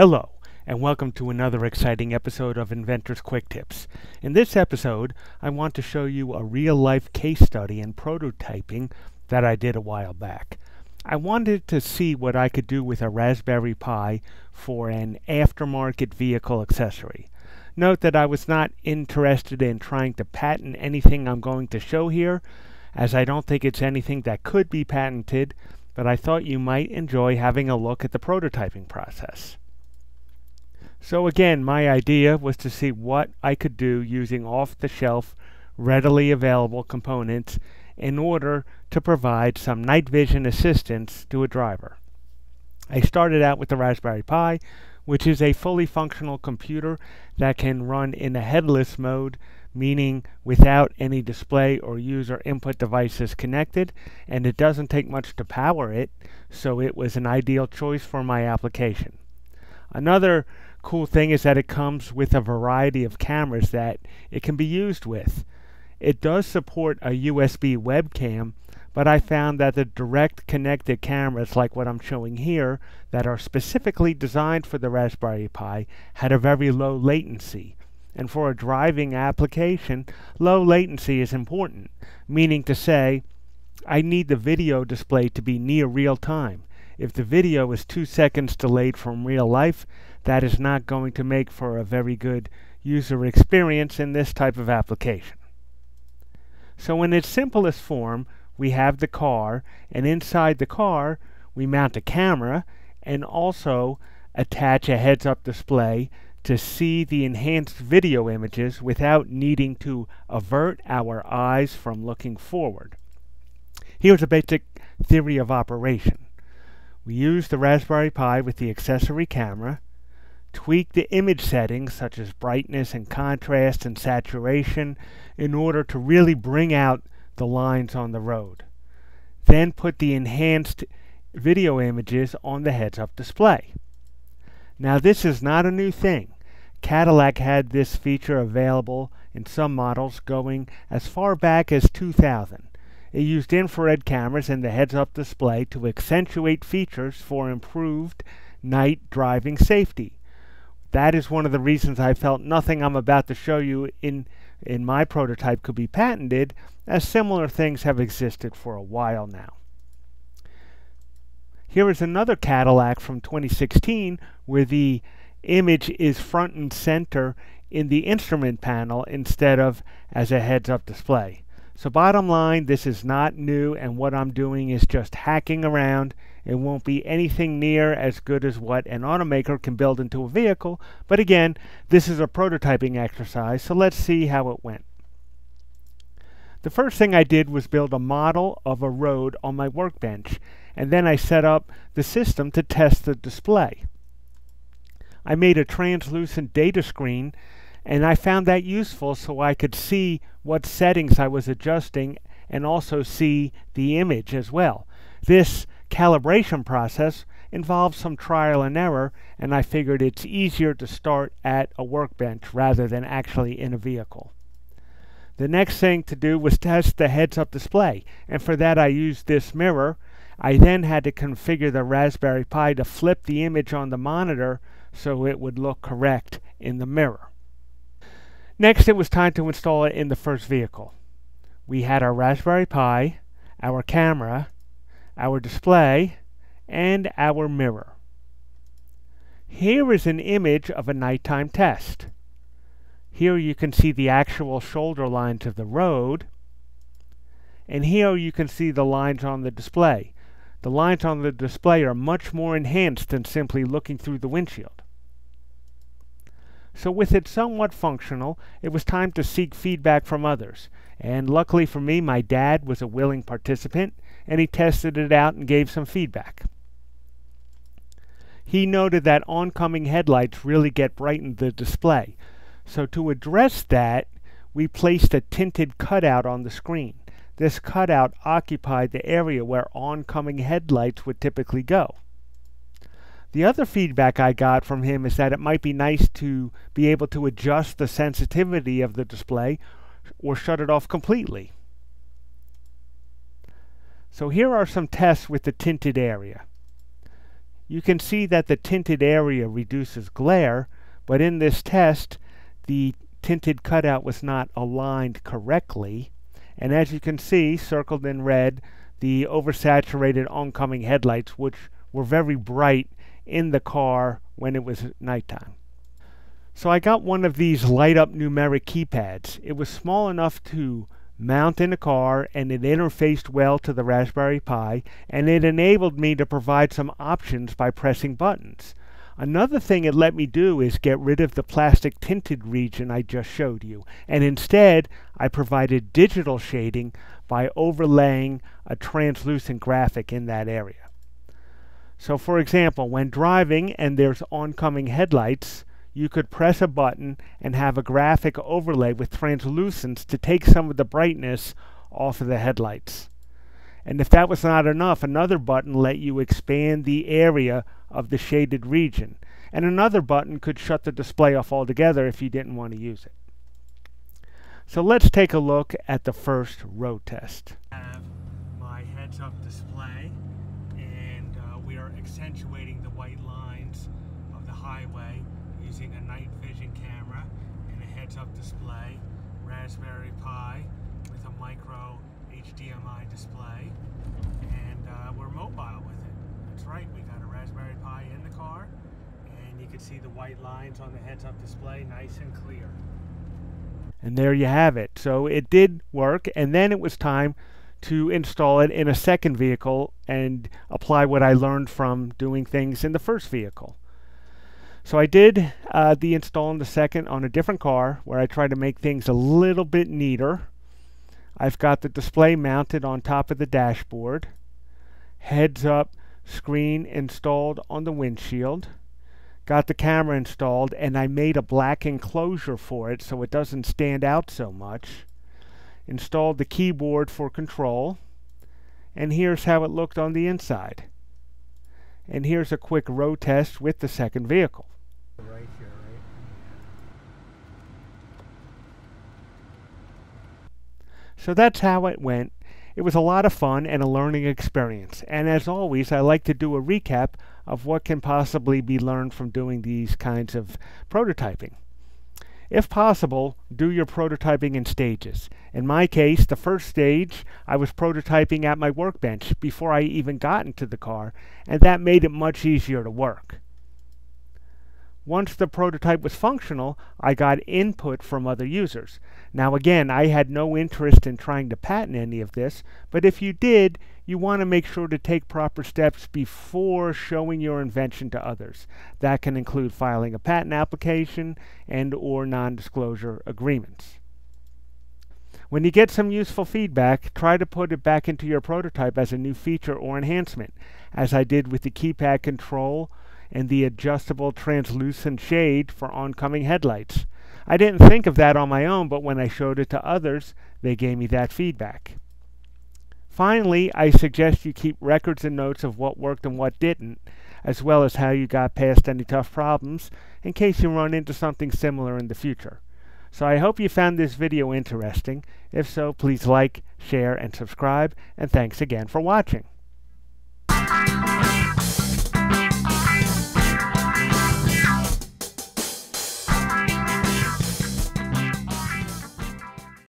Hello, and welcome to another exciting episode of Inventor's Quick Tips. In this episode, I want to show you a real-life case study in prototyping that I did a while back. I wanted to see what I could do with a Raspberry Pi for an aftermarket vehicle accessory. Note that I was not interested in trying to patent anything I'm going to show here, as I don't think it's anything that could be patented, but I thought you might enjoy having a look at the prototyping process. So again, my idea was to see what I could do using off-the-shelf, readily available components in order to provide some night vision assistance to a driver. I started out with the Raspberry Pi, which is a fully functional computer that can run in a headless mode, meaning without any display or user input devices connected, and it doesn't take much to power it, so it was an ideal choice for my application. Another cool thing is that it comes with a variety of cameras that it can be used with. It does support a USB webcam, but I found that the direct connected cameras like what I'm showing here that are specifically designed for the Raspberry Pi had a very low latency. And for a driving application, low latency is important, meaning to say, I need the video display to be near real time. If the video is two seconds delayed from real life, that is not going to make for a very good user experience in this type of application. So in its simplest form, we have the car, and inside the car, we mount a camera and also attach a heads-up display to see the enhanced video images without needing to avert our eyes from looking forward. Here's a basic theory of operation. We use the Raspberry Pi with the accessory camera, tweak the image settings such as brightness and contrast and saturation in order to really bring out the lines on the road. Then put the enhanced video images on the heads-up display. Now this is not a new thing. Cadillac had this feature available in some models going as far back as 2000. It used infrared cameras in the heads-up display to accentuate features for improved night driving safety. That is one of the reasons I felt nothing I'm about to show you in, in my prototype could be patented, as similar things have existed for a while now. Here is another Cadillac from 2016 where the image is front and center in the instrument panel instead of as a heads-up display. So bottom line, this is not new and what I'm doing is just hacking around. It won't be anything near as good as what an automaker can build into a vehicle, but again, this is a prototyping exercise, so let's see how it went. The first thing I did was build a model of a road on my workbench, and then I set up the system to test the display. I made a translucent data screen and I found that useful so I could see what settings I was adjusting and also see the image as well. This calibration process involves some trial and error and I figured it's easier to start at a workbench rather than actually in a vehicle. The next thing to do was test the heads-up display and for that I used this mirror. I then had to configure the Raspberry Pi to flip the image on the monitor so it would look correct in the mirror. Next, it was time to install it in the first vehicle. We had our Raspberry Pi, our camera, our display, and our mirror. Here is an image of a nighttime test. Here you can see the actual shoulder lines of the road, and here you can see the lines on the display. The lines on the display are much more enhanced than simply looking through the windshield. So with it somewhat functional, it was time to seek feedback from others. And luckily for me, my dad was a willing participant, and he tested it out and gave some feedback. He noted that oncoming headlights really get bright in the display. So to address that, we placed a tinted cutout on the screen. This cutout occupied the area where oncoming headlights would typically go. The other feedback I got from him is that it might be nice to be able to adjust the sensitivity of the display or shut it off completely. So here are some tests with the tinted area. you can see that the tinted area reduces glare, but in this test, the tinted cutout was not aligned correctly. And as you can see, circled in red, the oversaturated oncoming headlights, which were very bright in the car when it was nighttime. So I got one of these light up numeric keypads. It was small enough to mount in a car and it interfaced well to the Raspberry Pi and it enabled me to provide some options by pressing buttons. Another thing it let me do is get rid of the plastic tinted region I just showed you and instead I provided digital shading by overlaying a translucent graphic in that area. So for example, when driving and there's oncoming headlights, you could press a button and have a graphic overlay with translucence to take some of the brightness off of the headlights. And if that was not enough, another button let you expand the area of the shaded region. And another button could shut the display off altogether if you didn't want to use it. So let's take a look at the first road test. I have my heads-up display and uh, we are accentuating the white lines of the highway using a night vision camera and a heads-up display, Raspberry Pi with a micro HDMI display, and uh, we're mobile with it. That's right, we got a Raspberry Pi in the car, and you can see the white lines on the heads-up display nice and clear. And there you have it. So it did work, and then it was time to install it in a second vehicle and apply what I learned from doing things in the first vehicle. So I did uh, the install in the second on a different car where I tried to make things a little bit neater. I've got the display mounted on top of the dashboard. Heads up screen installed on the windshield. Got the camera installed and I made a black enclosure for it so it doesn't stand out so much. Installed the keyboard for control. And here's how it looked on the inside. And here's a quick road test with the second vehicle. Right here, right? So that's how it went. It was a lot of fun and a learning experience. And as always, I like to do a recap of what can possibly be learned from doing these kinds of prototyping. If possible, do your prototyping in stages. In my case, the first stage, I was prototyping at my workbench before I even got into the car, and that made it much easier to work. Once the prototype was functional, I got input from other users. Now again, I had no interest in trying to patent any of this, but if you did, you want to make sure to take proper steps before showing your invention to others. That can include filing a patent application and or non-disclosure agreements. When you get some useful feedback, try to put it back into your prototype as a new feature or enhancement, as I did with the keypad control and the adjustable translucent shade for oncoming headlights. I didn't think of that on my own, but when I showed it to others, they gave me that feedback. Finally, I suggest you keep records and notes of what worked and what didn't, as well as how you got past any tough problems in case you run into something similar in the future. So I hope you found this video interesting. If so, please like, share, and subscribe, and thanks again for watching.